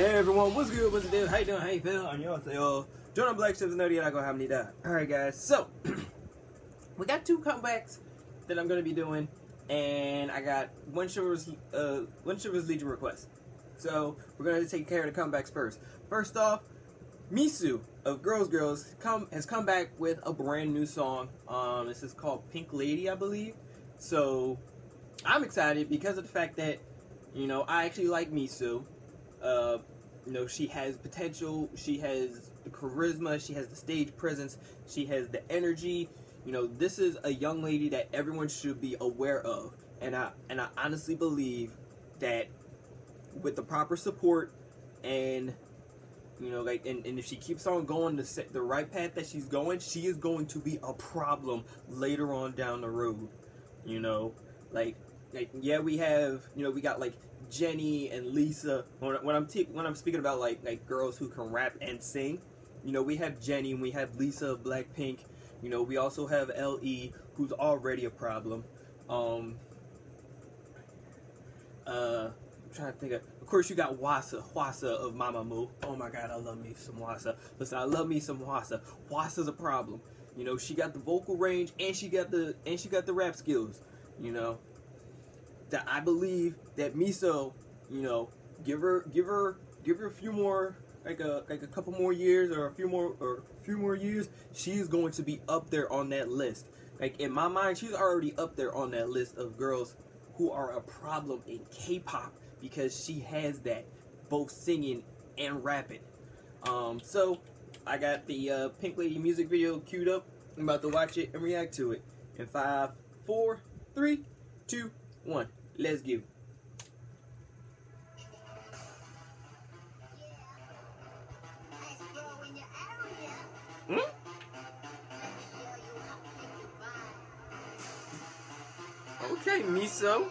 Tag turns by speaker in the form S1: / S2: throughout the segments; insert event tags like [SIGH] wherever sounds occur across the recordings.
S1: Hey everyone, what's good? What's the deal? How you doing? How you feel? I'm your yo. Jonah Black Chips Nerdy I go how many die. Alright guys, so [CLEARS THROAT] we got two comebacks that I'm gonna be doing and I got one Shivers uh one Chivalrous Legion request. So we're gonna take care of the comebacks first. First off, Miso of Girls Girls come has come back with a brand new song. Um this is called Pink Lady, I believe. So I'm excited because of the fact that, you know, I actually like Miso. Uh, you know, she has potential. She has the charisma. She has the stage presence. She has the energy. You know, this is a young lady that everyone should be aware of. And I and I honestly believe that with the proper support and you know, like, and, and if she keeps on going the the right path that she's going, she is going to be a problem later on down the road. You know, like, like yeah, we have, you know, we got like Jennie and Lisa. When, when I'm when I'm speaking about like like girls who can rap and sing, you know, we have Jennie and we have Lisa of Blackpink. You know, we also have LE, who's already a problem. Um, uh, I'm trying to think of. Of course, you got Hwasa, Hwasa of Mamamoo. Oh my God, I love me some Hwasa. Listen, I love me some Hwasa. Hwasa's a problem. You know, she got the vocal range and she got the and she got the rap skills. You know, that I believe that Miso, you know, give her give her give her a few more like a like a couple more years or a few more or a few more years, she's going to be up there on that list. Like in my mind, she's already up there on that list of girls who are a problem in K-pop because she has that both singing and rapping. Um, so I got the uh, Pink Lady music video queued up. I'm about to watch it and react to it. In five, four, three, two, one. Let's go. Hmm? Okay, Miso.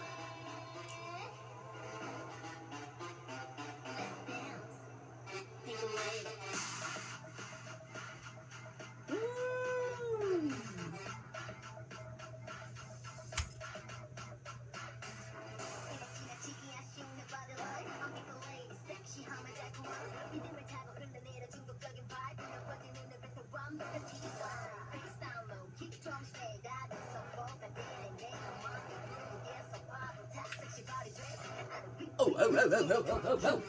S1: Oh, oh, oh, oh, oh, oh, oh, oh.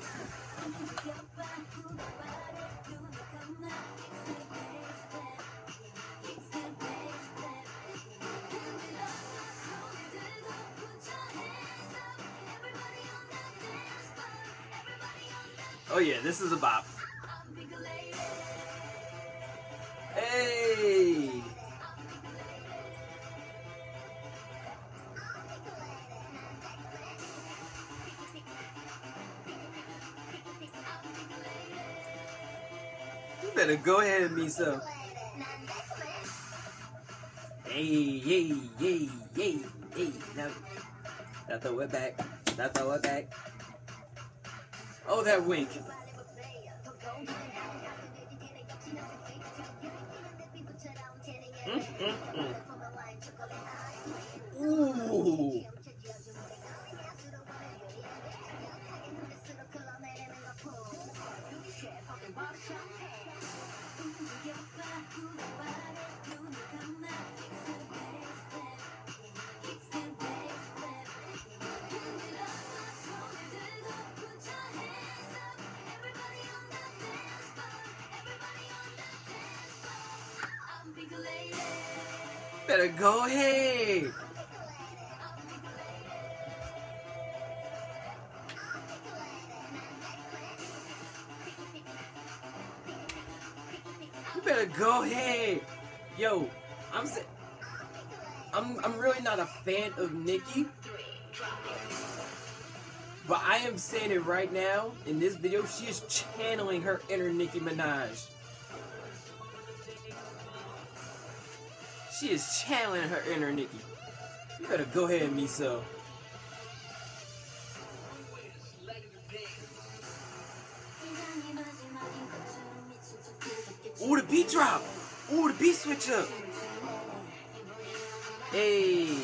S1: Oh yeah, this is a bop. Hey! Better go ahead, Miso. Hey, hey, hey, hey, hey. Now, now throw it back. Now throw it back. Oh, that wink. Mm, mm, mm. Better go ahead. You better go ahead. Yo, I'm I'm I'm really not a fan of Nicki. But I am saying it right now in this video, she is channeling her inner Nicki Minaj. She is channeling her inner Nicki. You better go ahead, Miso. Ooh, the beat drop. Ooh, the beat switch up. Hey.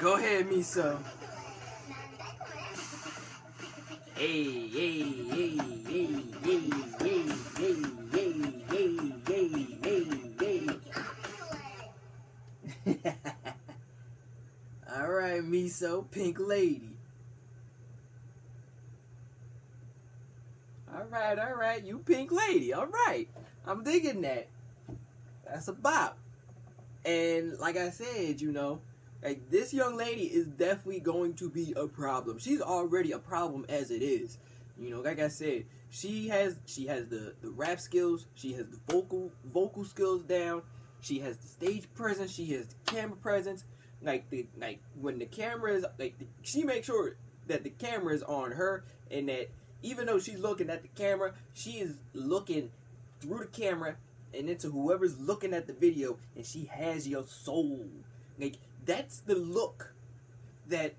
S1: Go ahead, Miso. Hey, hey, hey, hey, hey, hey, hey, hey, hey, hey, hey, hey. All right, Miso, Pink Lady. All right, all right, you Pink Lady. All right, I'm digging that. That's a bop. And like I said, you know, like this young lady is definitely going to be a problem. She's already a problem as it is. You know, like I said, she has she has the the rap skills, she has the vocal vocal skills down, she has the stage presence, she has the camera presence. Like the like when the camera is like the, she makes sure that the camera is on her and that even though she's looking at the camera, she is looking through the camera and into whoever's looking at the video and she has your soul. Like that's the look that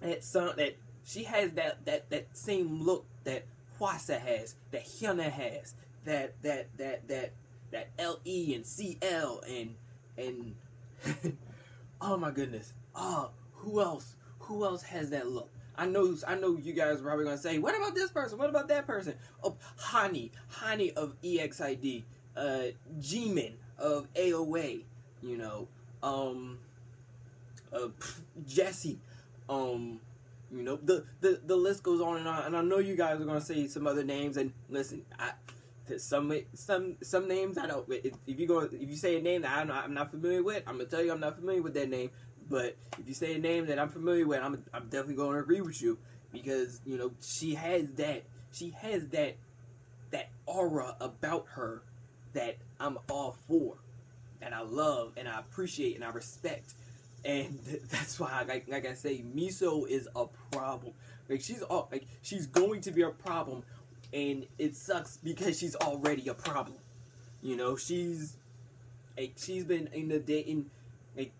S1: that some that she has that that that same look that Hwasa has, that Hyuna has, that that that that that LE and CL and and [LAUGHS] oh my goodness. Oh, who else? Who else has that look? I know I know you guys are probably gonna say, what about this person? What about that person? Oh Hani, Hani of EXID, uh Jimin of AOA, you know, um uh, Jessi, um, you know, the, the the list goes on and on. And I know you guys are gonna say some other names. And listen, I some some some names I don't. If, you go if you say a name that I'm not, I'm not familiar with, I'm gonna tell you I'm not familiar with that name. But if you say a name that I'm familiar with, I'm I'm definitely gonna agree with you because you know she has that she has that that aura about her that I'm all for, that I love and I appreciate and I respect and [LAUGHS] that's why like like I say Miso is a problem. Like she's all like she's going to be a problem and it sucks because she's already a problem. You know she's like she's been in the dating like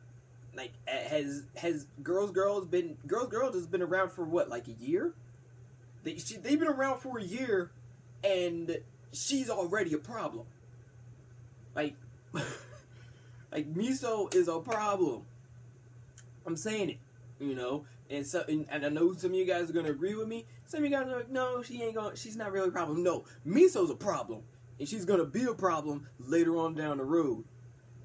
S1: like has has girls girls been girls girls has been around for what like a year? They she, they've been around for a year and she's already a problem. Like like miso is a problem I'm saying it, you know. And so, and, and, I know some of you guys are gonna agree with me. Some of you guys are like, no, she ain't gonna, she's not really a problem. No, Miso's a problem, and she's gonna be a problem later on down the road.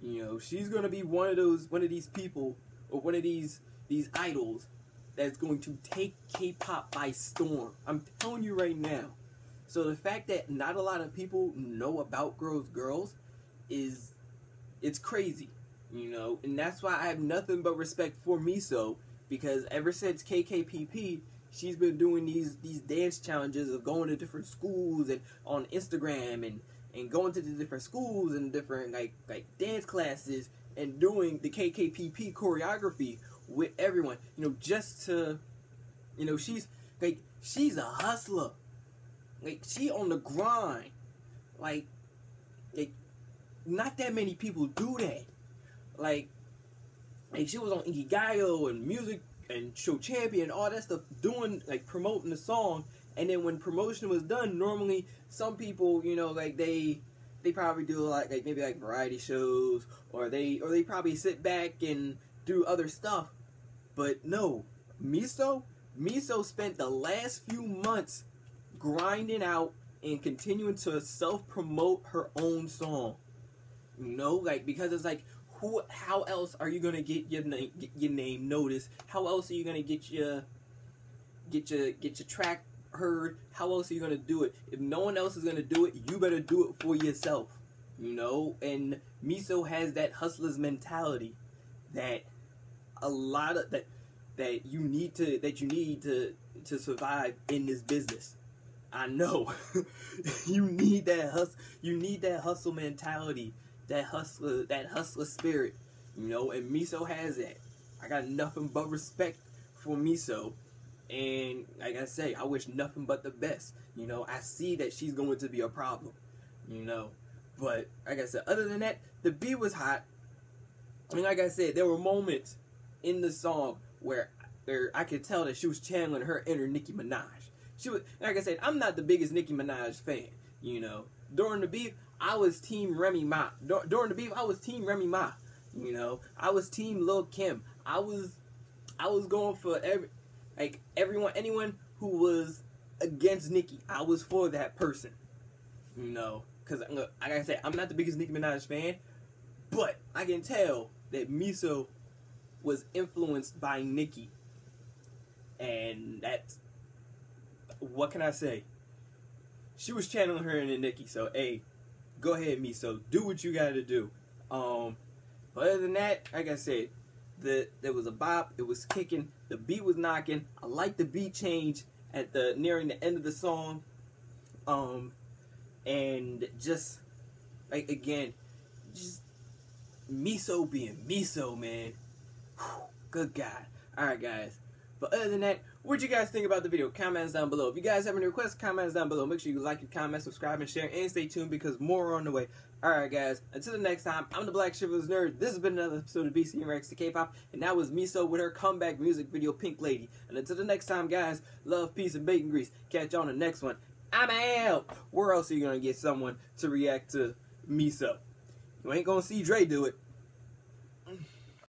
S1: You know, she's gonna be one of those, one of these people, or one of these these idols that's going to take K-pop by storm. I'm telling you right now. So the fact that not a lot of people know about Girls Girls is it's crazy you know, and that's why I have nothing but respect for Miso because ever since KKPP, she's been doing these these dance challenges of going to different schools and on Instagram and and going to the different schools and different like like dance classes and doing the KKPP choreography with everyone. You know, just to you know, she's like she's a hustler. Like she on the grind. Like like not that many people do that. Like like she was on Inkigayo and music and show champion all that stuff doing like promoting the song. And then when promotion was done normally some people you know like they they probably do like, like maybe like variety shows or they or they probably sit back and do other stuff. But no miso miso spent the last few months grinding out and continuing to self promote her own song you know like because it's like who how else are you gonna get your name get your name noticed? How else are you gonna get your get your get your track heard? How else are you gonna do it? If no one else is gonna do it you better do it for yourself you know? And miso has that hustler's mentality that a lot of that that you need to that you need to to survive in this business. I know. [LAUGHS] You need that hustle you need that hustle mentality that hustler, that hustler spirit, you know, and Miso has that. I got nothing but respect for Miso. And like I say, I wish nothing but the best. You know, I see that she's going to be a problem. You know, but like I said, other than that, the beat was hot. Mean, like I said, there were moments in the song where, where I could tell that she was channeling her inner Nicki Minaj. She was, like I said, I'm not the biggest Nicki Minaj fan. You know, during the beef, I was Team Remy Ma. During the beef, I was Team Remy Ma. You know, I was Team Lil Kim. I was, I was going for every, like everyone, anyone who was against Nicki. I was for that person. You know, because like I said, I'm not the biggest Nicki Minaj fan, but I can tell that Miso was influenced by Nicki, and that's what can I say? She was channeling her into Nicki, so hey, go ahead, Miso, do what you got to do. Um, but other than that, like I said, the there was a bop, it was kicking, the beat was knocking. I like the beat change at the nearing the end of the song. Um, and just like again, just miso being miso, man. Whew, good God. Alright guys. But other than that, what you guys think about the video? Comments down below. If you guys have any requests, comments down below. Make sure you like, comment, subscribe, and share, and stay tuned because more are on the way. Alright guys, until the next time, I'm the Black Chivalrous Nerd. This has been another episode of BC Rex to K-Pop, and that was Miso with her comeback music video, Pink Lady. And until the next time, guys, love, peace, and bacon grease. Catch you on the next one. I'm out. Where else are you gonna get someone to react to Miso? You ain't gonna see Dre do it.